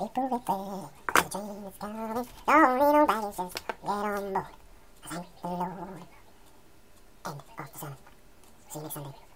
People with the train is coming. Need nobody, just get on board. Thank the Lord. End of the sermon. See you next Sunday.